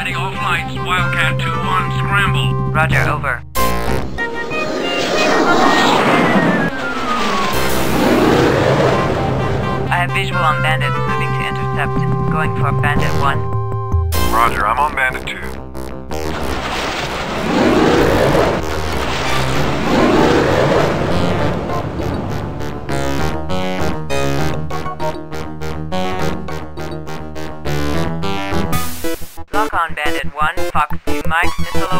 Ready all flights. Wildcat 2-1, scramble. Roger, over. I have visual on Bandit, moving to intercept. Going for Bandit 1. Roger, I'm on Bandit 2. Bandit 1, Fox 2 Mike, missile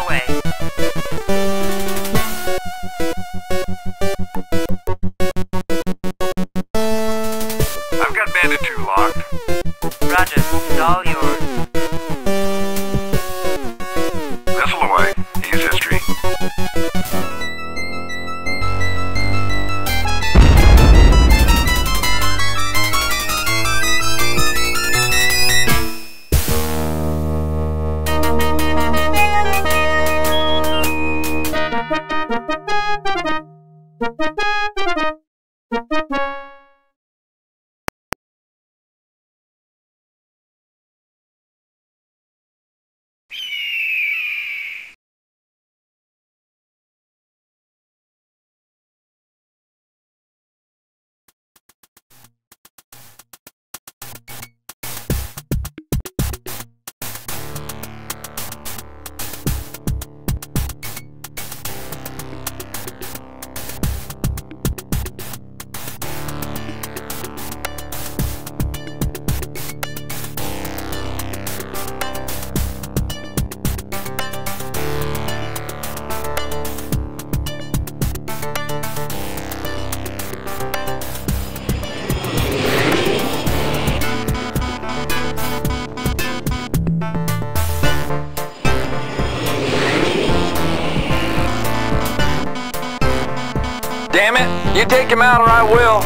You take him out or I will.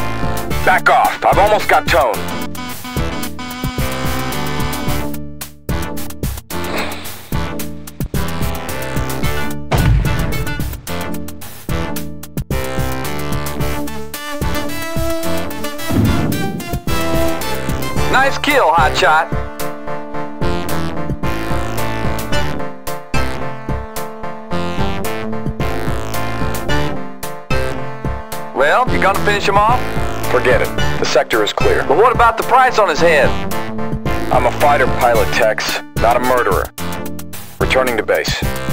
Back off. I've almost got tone. Nice kill, hotshot. Well, you gonna finish him off? Forget it. The sector is clear. But what about the price on his head? I'm a fighter pilot, Tex, not a murderer. Returning to base.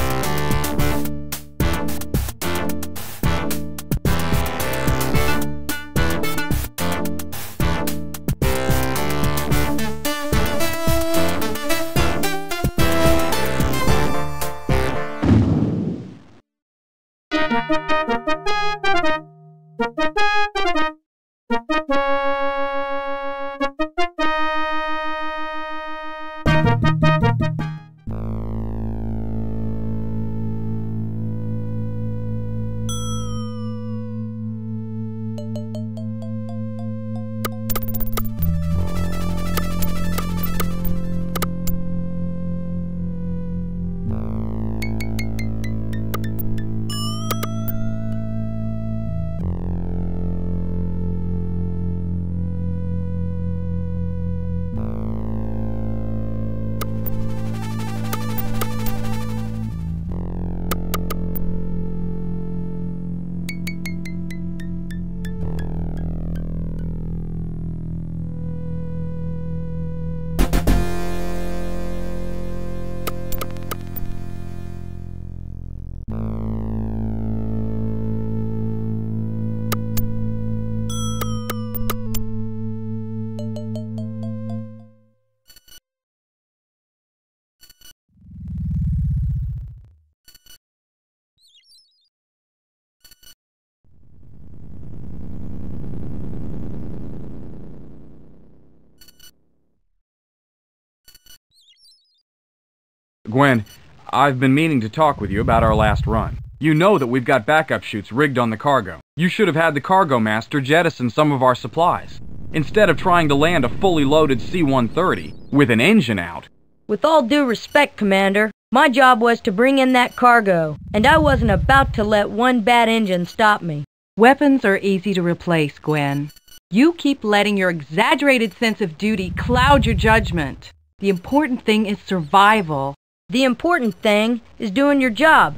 Gwen, I've been meaning to talk with you about our last run. You know that we've got backup chutes rigged on the cargo. You should have had the cargo master jettison some of our supplies. Instead of trying to land a fully loaded C-130 with an engine out, With all due respect, Commander, my job was to bring in that cargo, and I wasn't about to let one bad engine stop me. Weapons are easy to replace, Gwen. You keep letting your exaggerated sense of duty cloud your judgment. The important thing is survival. The important thing is doing your job,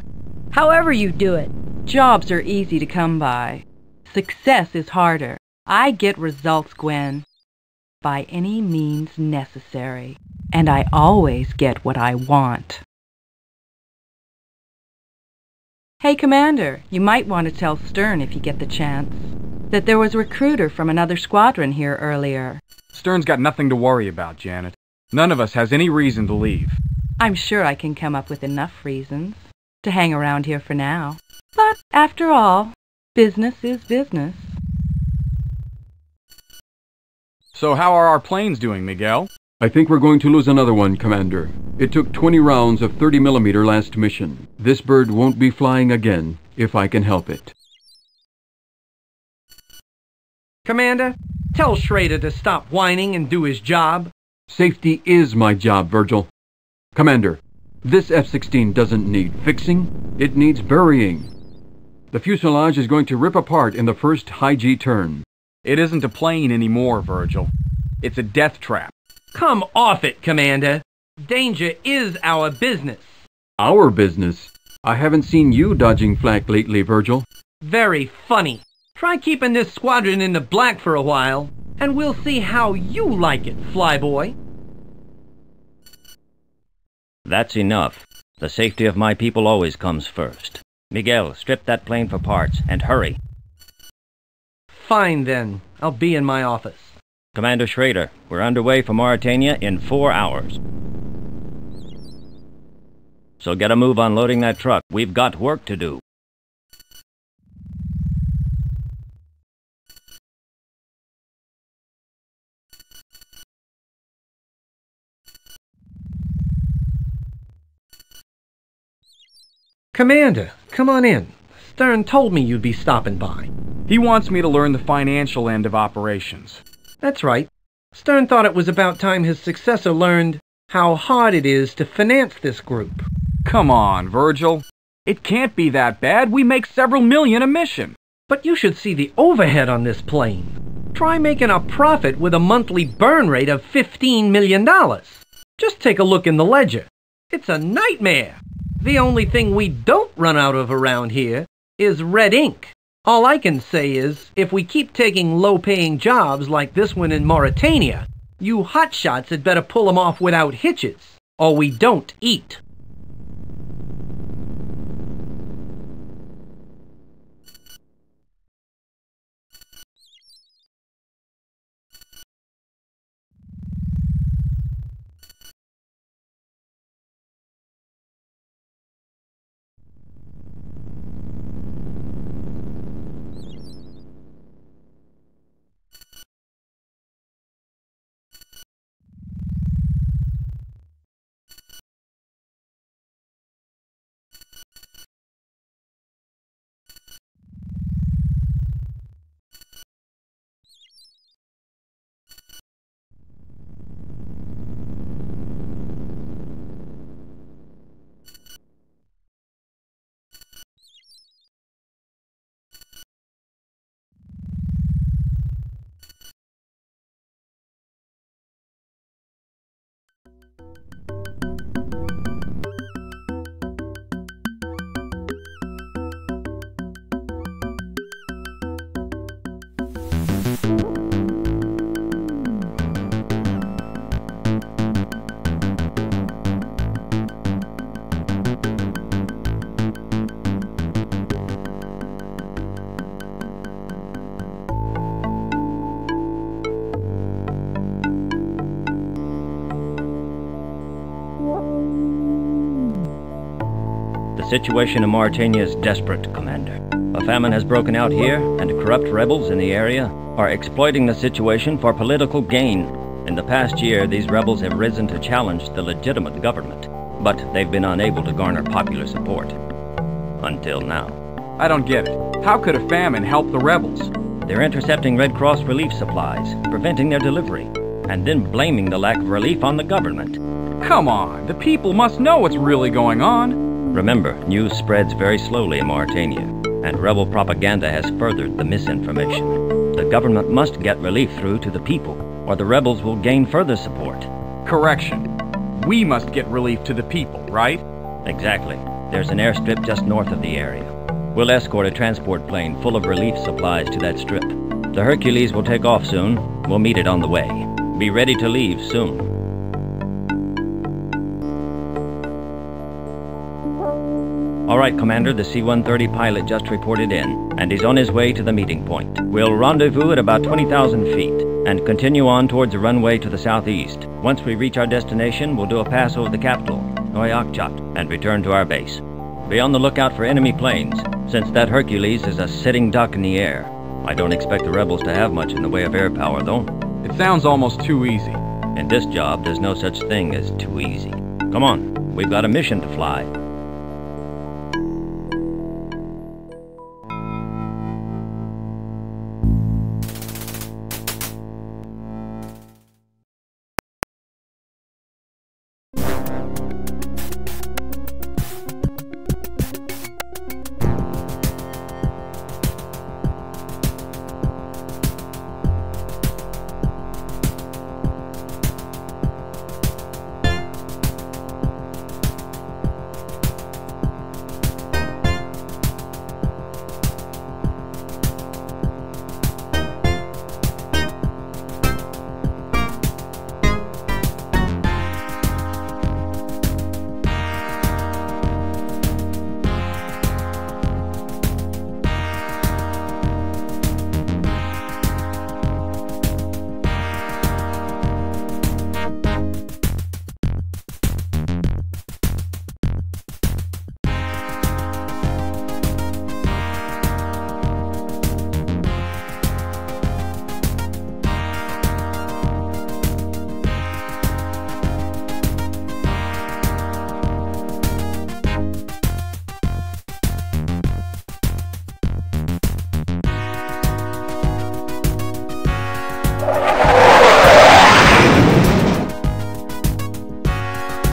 however you do it. Jobs are easy to come by. Success is harder. I get results, Gwen, by any means necessary. And I always get what I want. Hey, Commander, you might want to tell Stern if you get the chance that there was a recruiter from another squadron here earlier. Stern's got nothing to worry about, Janet. None of us has any reason to leave. I'm sure I can come up with enough reasons to hang around here for now. But after all, business is business. So how are our planes doing, Miguel? I think we're going to lose another one, Commander. It took 20 rounds of 30 millimeter last mission. This bird won't be flying again, if I can help it. Commander, tell Schrader to stop whining and do his job. Safety is my job, Virgil. Commander, this F-16 doesn't need fixing, it needs burying. The fuselage is going to rip apart in the first high G turn. It isn't a plane anymore, Virgil. It's a death trap. Come off it, Commander. Danger is our business. Our business? I haven't seen you dodging flak lately, Virgil. Very funny. Try keeping this squadron in the black for a while, and we'll see how you like it, flyboy. That's enough. The safety of my people always comes first. Miguel, strip that plane for parts, and hurry. Fine then. I'll be in my office. Commander Schrader, we're underway for Mauritania in four hours. So get a move on loading that truck. We've got work to do. Commander, come on in. Stern told me you'd be stopping by. He wants me to learn the financial end of operations. That's right. Stern thought it was about time his successor learned how hard it is to finance this group. Come on, Virgil. It can't be that bad. We make several million a mission. But you should see the overhead on this plane. Try making a profit with a monthly burn rate of $15 million. Just take a look in the ledger. It's a nightmare. The only thing we don't run out of around here is red ink. All I can say is, if we keep taking low-paying jobs like this one in Mauritania, you hotshots had better pull 'em off without hitches, or we don't eat. The situation in Mauritania is desperate, Commander. A famine has broken out here, and corrupt rebels in the area are exploiting the situation for political gain. In the past year, these rebels have risen to challenge the legitimate government, but they've been unable to garner popular support. Until now. I don't get it. How could a famine help the rebels? They're intercepting Red Cross relief supplies, preventing their delivery, and then blaming the lack of relief on the government. Come on, the people must know what's really going on. Remember, news spreads very slowly in Mauritania, and rebel propaganda has furthered the misinformation. The government must get relief through to the people, or the rebels will gain further support. Correction. We must get relief to the people, right? Exactly. There's an airstrip just north of the area. We'll escort a transport plane full of relief supplies to that strip. The Hercules will take off soon. We'll meet it on the way. Be ready to leave soon. All right, Commander, the C-130 pilot just reported in, and he's on his way to the meeting point. We'll rendezvous at about 20,000 feet, and continue on towards the runway to the southeast. Once we reach our destination, we'll do a pass over the capital, Nouakchott, and return to our base. Be on the lookout for enemy planes, since that Hercules is a sitting duck in the air. I don't expect the rebels to have much in the way of air power, though. It sounds almost too easy. In this job, there's no such thing as too easy. Come on, we've got a mission to fly.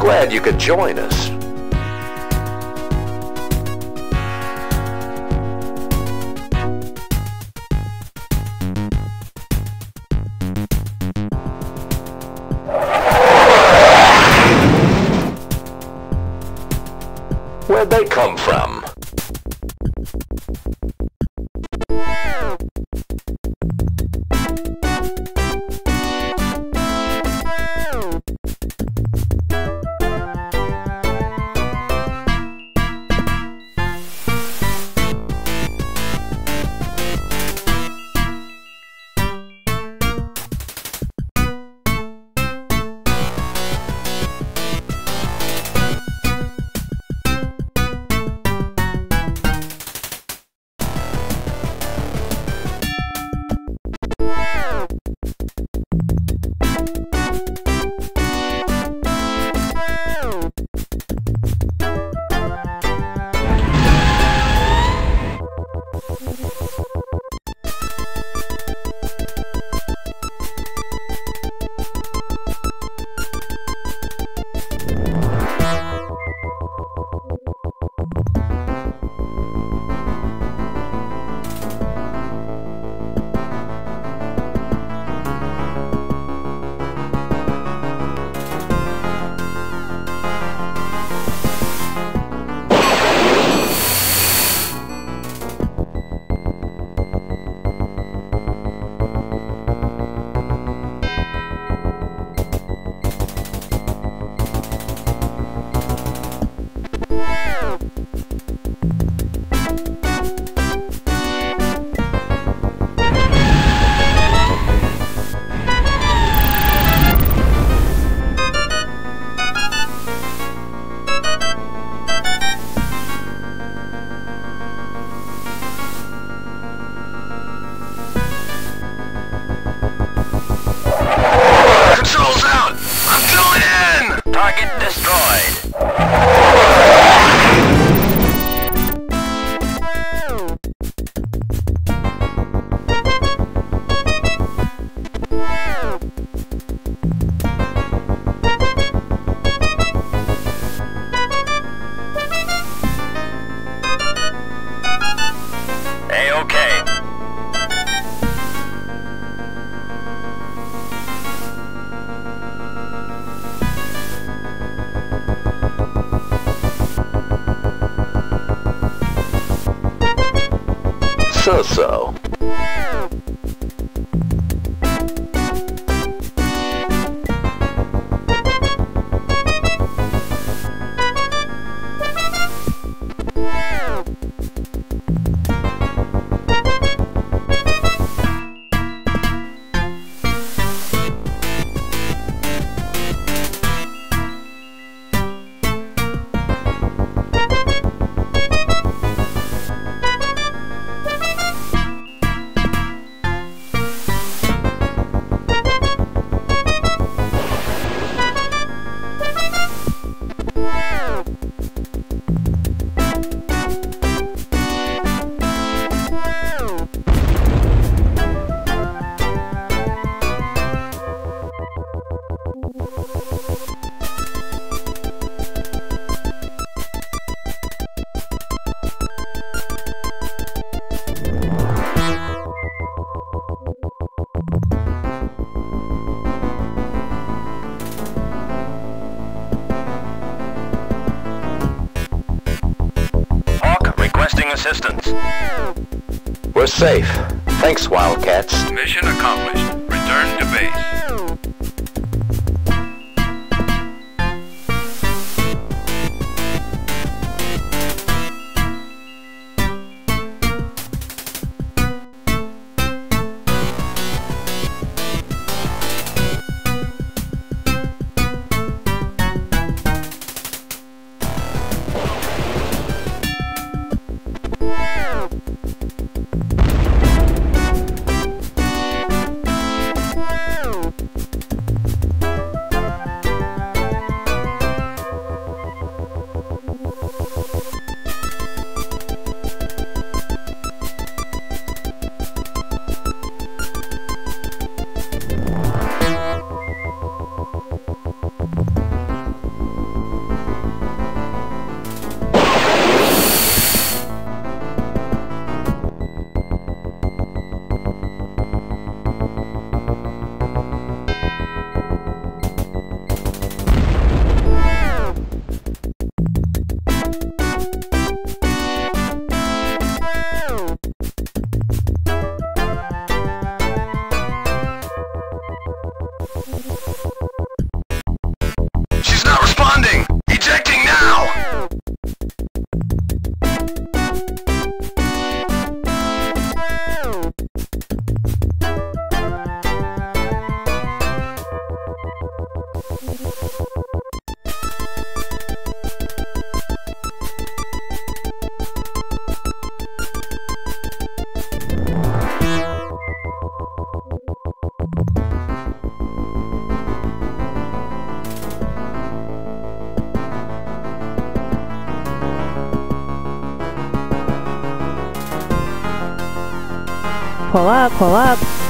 Glad you could join us. So-so. Assistance. We're safe. Thanks, Wildcats. Mission accomplished. Return to base. Pull up, pull up.